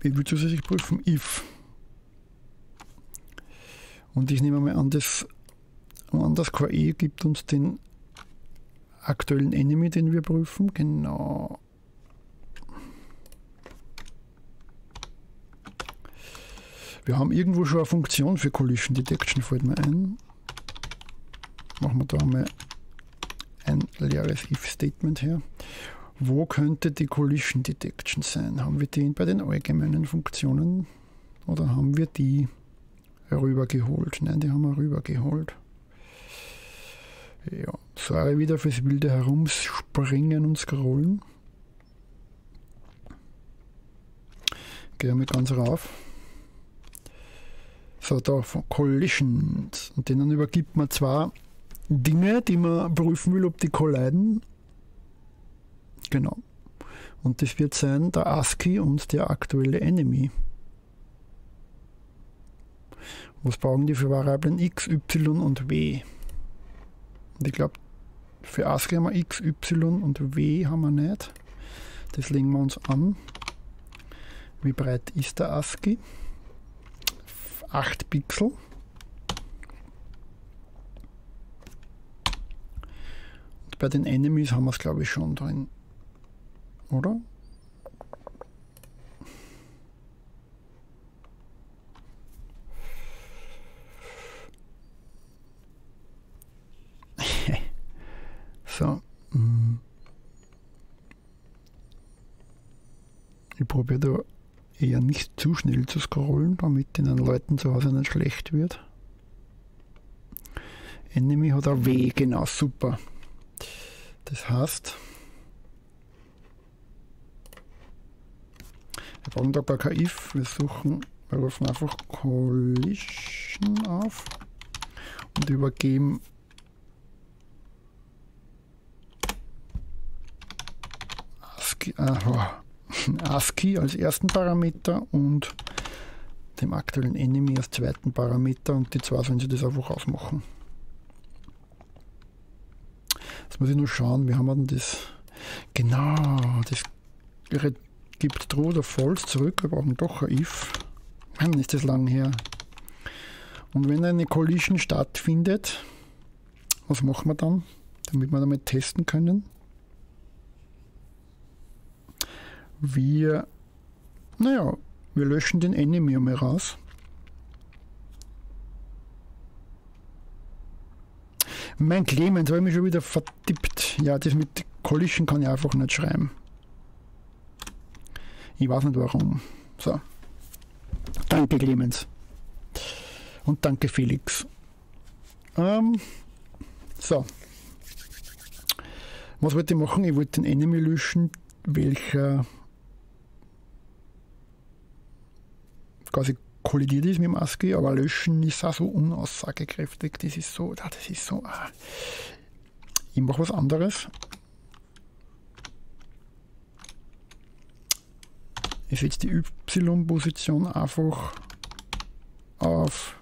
Ich will zusätzlich prüfen if. Und ich nehme mal an, das, an das QE gibt uns den aktuellen Enemy, den wir prüfen. Genau. Wir haben irgendwo schon eine Funktion für Collision Detection, fällt mir ein. Machen wir da mal ein leeres if-Statement her. Wo könnte die Collision Detection sein? Haben wir die bei den allgemeinen Funktionen oder haben wir die rübergeholt? Nein, die haben wir rübergeholt. Ja, sorry wieder fürs wilde Herumspringen und Scrollen. Gehen wir ganz rauf. So, da von Collisions. Und denen übergibt man zwar Dinge, die man prüfen will, ob die colliden. Genau. Und das wird sein der ASCII und der aktuelle Enemy. Was brauchen die für Variablen x, y und w? Und ich glaube, für ASCII haben wir x, y und w haben wir nicht. Das legen wir uns an. Wie breit ist der ASCII? 8 Pixel. Bei den Enemies haben wir es, glaube ich, schon drin. Oder? (laughs) so. Mm. Ich probiere da eher nicht zu schnell zu scrollen, damit den Leuten zu Hause nicht schlecht wird. Enemy hat ein W, genau, super. Das heißt, wir brauchen da gar kein if, wir suchen, wir rufen einfach collision auf und übergeben ASCII, äh, (laughs) ASCII als ersten Parameter und dem aktuellen Enemy als zweiten Parameter und die zwei sollen sie das einfach ausmachen. Jetzt muss ich nur schauen, wie haben wir denn das? Genau, das gibt True oder False zurück. Wir brauchen doch ein If. Mann, ist das lang her. Und wenn eine Collision stattfindet, was machen wir dann, damit wir damit testen können? Wir, naja, wir löschen den Enemy einmal raus. Mein Clemens habe ich mich schon wieder vertippt. Ja, das mit Collision kann ich einfach nicht schreiben. Ich weiß nicht warum. So. Danke, Clemens. Und danke, Felix. Ähm, so. Was wollte ich machen? Ich wollte den Enemy löschen, welcher quasi kollidiert ist mit ASCII, aber löschen ist auch so unaussagekräftig. Das ist so, das ist so. Ah. Ich mache was anderes. Ich setze die Y-Position einfach auf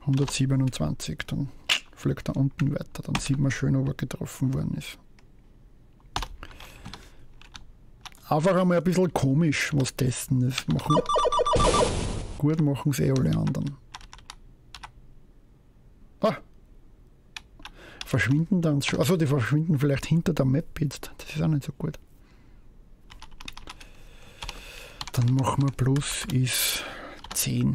127, dann fliegt er unten weiter, dann sieht man schön, ob er getroffen worden ist. Einfach einmal ein bisschen komisch was testen. Das machen gut, machen es eh alle anderen. Ah! Verschwinden dann schon. Also die verschwinden vielleicht hinter der Map jetzt. Das ist auch nicht so gut. Dann machen wir plus ist 10.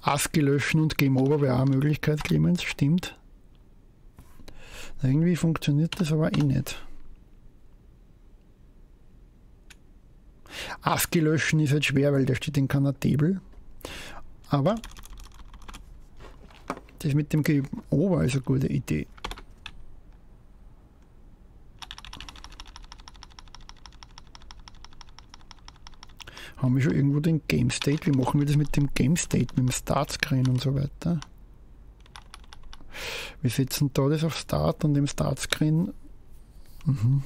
ASCII löschen und Game Over wäre auch eine Möglichkeit, Clemens, stimmt. Irgendwie funktioniert das aber eh nicht. ASCII löschen ist halt schwer, weil der steht in keiner Table. Aber das mit dem Game Over ist eine gute Idee. Haben wir schon irgendwo den Game State? Wie machen wir das mit dem Game State, mit dem Start Screen und so weiter? Wir setzen da das auf Start und im Start Screen. Mhm.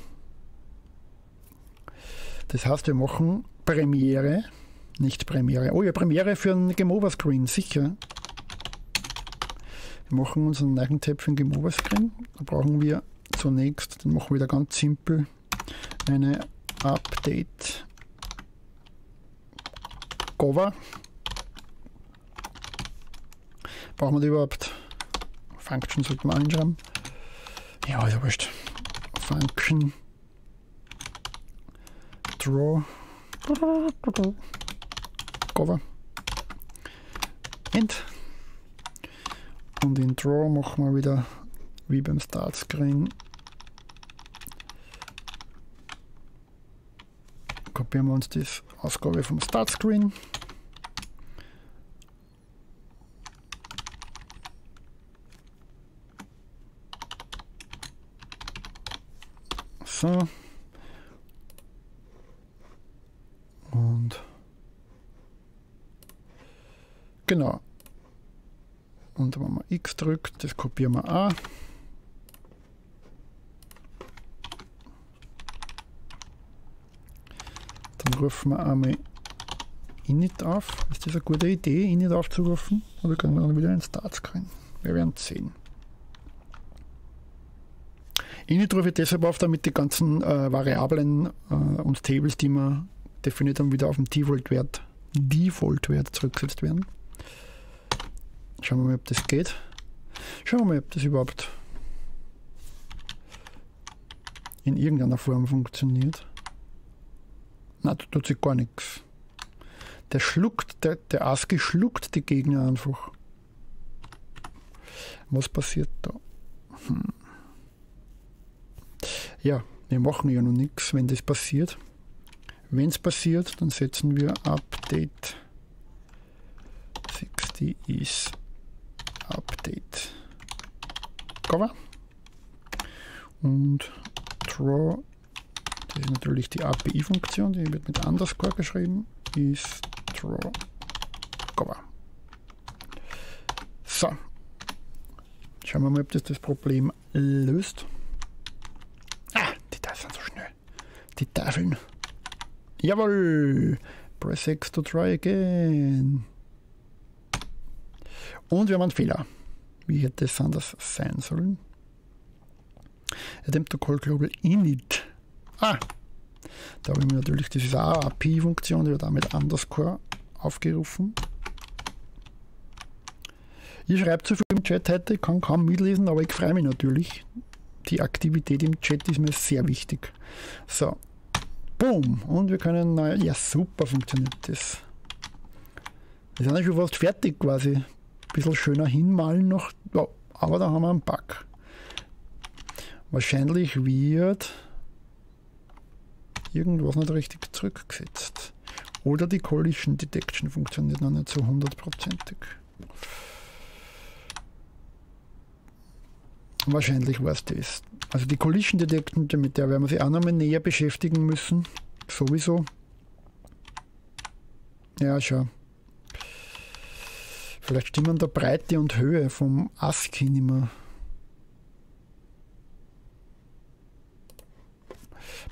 Das heißt, wir machen Premiere, nicht Premiere. Oh ja, Premiere für einen Game Over Screen, sicher. Wir machen unseren neuen Tab für einen Game Over Screen. Da brauchen wir zunächst, den machen wir da ganz simpel, eine Update Cover. Brauchen wir die überhaupt? Function sollte man einschreiben. Ja, ist ja wurscht. Function Draw Cover End. Und in Draw machen wir wieder wie beim Start Screen kopieren wir uns die Ausgabe vom Startscreen. So. Und genau. Und wenn man X drückt, das kopieren wir auch. rufen wir einmal Init auf. Ist das eine gute Idee, Init aufzurufen? Oder können wir dann wieder einen Start Screen? Wir werden sehen. Init rufe ich deshalb auf, damit die ganzen äh, Variablen äh, und Tables, die wir definiert haben, wieder auf den Default-Wert Default-Wert zurückgesetzt werden. Schauen wir mal, ob das geht. Schauen wir mal, ob das überhaupt in irgendeiner Form funktioniert. Na, da tut sich gar nichts. Der schluckt, der, der ASCII schluckt die Gegner einfach. Was passiert da? Hm. Ja, wir machen ja noch nichts, wenn das passiert. Wenn es passiert, dann setzen wir Update 60 is Update Cover und Draw das ist natürlich die API-Funktion, die wird mit Underscore geschrieben, ist draw cover. So, Schauen wir mal, ob das das Problem löst. Ah, die Tafeln so schnell. Die Tafeln. Jawohl! Press X to try again. Und wir haben einen Fehler. Wie hätte es anders sein sollen? Attempt to call global init. Ah! Da habe ich mir natürlich, auch eine API-Funktion, die wird damit underscore aufgerufen. Ich schreibe zu viel im Chat heute, kann kaum mitlesen, aber ich freue mich natürlich. Die Aktivität im Chat ist mir sehr wichtig. So. Boom. Und wir können neu. Ja, super funktioniert das. Wir sind ja schon fast fertig quasi. Ein bisschen schöner hinmalen noch. Aber da haben wir einen Bug. Wahrscheinlich wird irgendwas nicht richtig zurückgesetzt. Oder die Collision Detection funktioniert noch nicht so hundertprozentig. Wahrscheinlich war es das. Also die Collision Detection, mit der werden wir sich auch noch mal näher beschäftigen müssen. Sowieso. Ja, schau. Vielleicht stimmen da Breite und Höhe vom ASCII nicht mehr.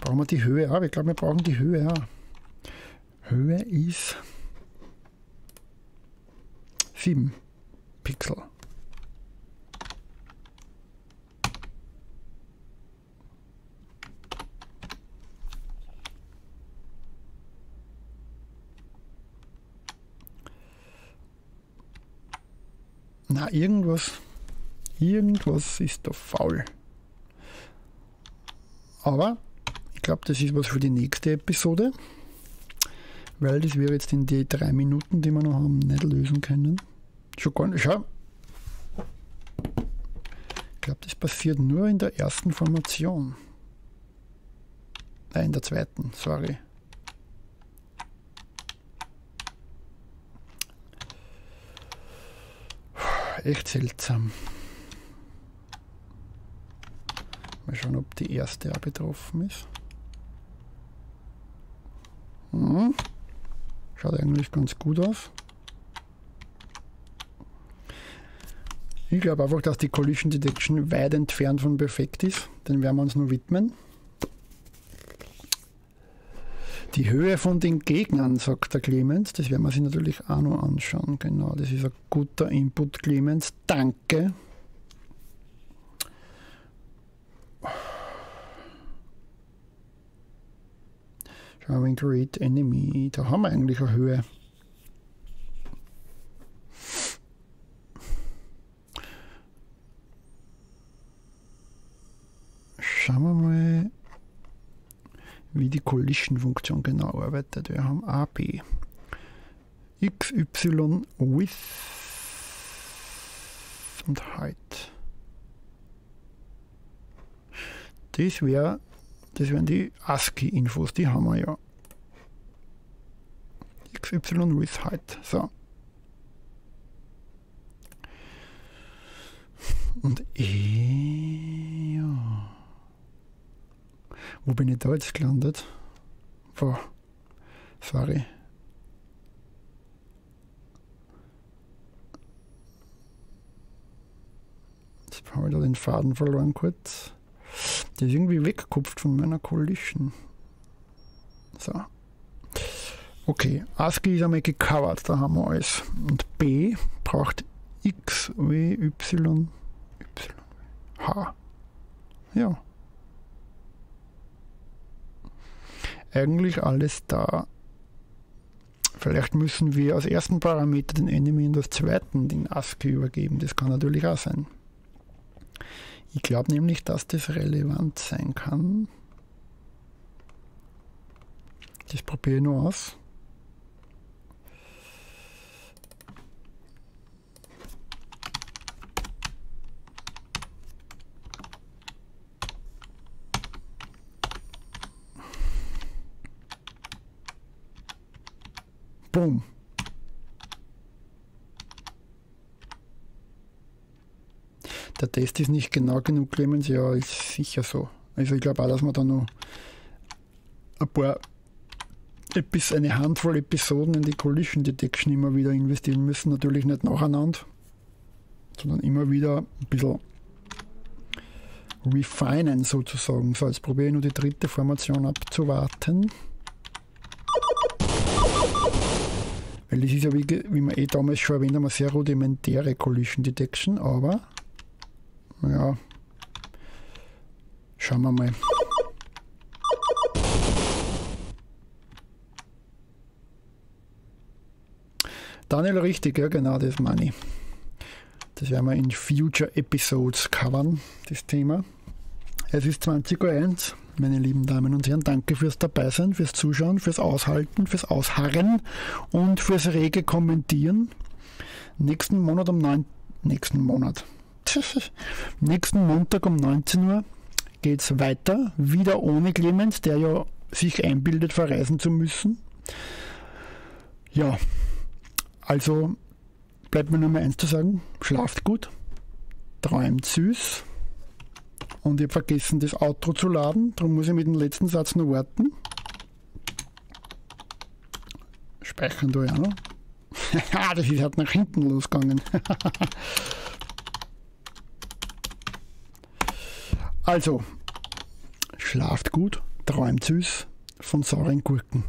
Brauchen wir die Höhe auch? Ich glaube, wir brauchen die Höhe auch. Höhe ist 7 Pixel. Na, irgendwas, irgendwas ist da faul. Aber ich glaube, das ist was für die nächste Episode, weil das wir jetzt in die drei Minuten, die wir noch haben, nicht lösen können. Schon gar nicht. Schau. Ich glaube, das passiert nur in der ersten Formation. Nein, in der zweiten, sorry. Echt seltsam. Mal schauen, ob die erste auch betroffen ist. Hm. Schaut eigentlich ganz gut aus. Ich glaube einfach, dass die Collision Detection weit entfernt von perfekt ist. Den werden wir uns nur widmen. Die Höhe von den Gegnern, sagt der Clemens, das werden wir sich natürlich auch noch anschauen. Genau, das ist ein guter Input, Clemens. Danke. Schauen wir in Create Enemy, da haben wir eigentlich eine Höhe. Schauen wir mal wie die Collision-Funktion genau arbeitet. Wir haben AB. XY Width und Height. Das wäre, das wären die ASCII-Infos, die haben wir ja. XY with Height. So. Und E, ja. Wo bin ich da jetzt gelandet? Boah, sorry. Jetzt habe ich da den Faden verloren kurz. Der ist irgendwie weggekupft von meiner Collision. So. Okay, ASCII ist einmal gecovert, da haben wir alles. Und B braucht X, W, Y, Y, H. Ja. Eigentlich alles da. Vielleicht müssen wir als ersten Parameter den Enemy und als zweiten den ASCII übergeben. Das kann natürlich auch sein. Ich glaube nämlich, dass das relevant sein kann. Das probiere ich nur aus. Boom. Der Test ist nicht genau genug, Clemens. Ja, ist sicher so. Also ich glaube auch, dass wir da noch ein paar eine Handvoll Episoden in die Collision Detection immer wieder investieren müssen. Natürlich nicht nacheinander. sondern immer wieder ein bisschen refinen sozusagen. So, jetzt probiere ich nur die dritte Formation abzuwarten. Weil das ist ja, wie, wie wir eh damals schon erwähnt haben, sehr rudimentäre Collision Detection, aber ja, schauen wir mal. Daniel, richtig, ja genau, das meine ich. Das werden wir in Future Episodes covern, das Thema. Es ist 20.01 Uhr, meine lieben Damen und Herren. Danke fürs Dabeisein, fürs Zuschauen, fürs Aushalten, fürs Ausharren und fürs rege Kommentieren. Nächsten Monat um 9. Nächsten Monat. (laughs) Nächsten Montag um 19 Uhr geht es weiter. Wieder ohne Clemens, der ja sich einbildet, verreisen zu müssen. Ja, also bleibt mir nur mehr eins zu sagen: Schlaft gut, träumt süß. Und ich habe vergessen, das Outro zu laden, darum muss ich mit dem letzten Satz noch warten. Speichern da ja noch. (laughs) das ist halt nach hinten losgegangen. (laughs) also, schlaft gut, träumt süß von sauren Gurken.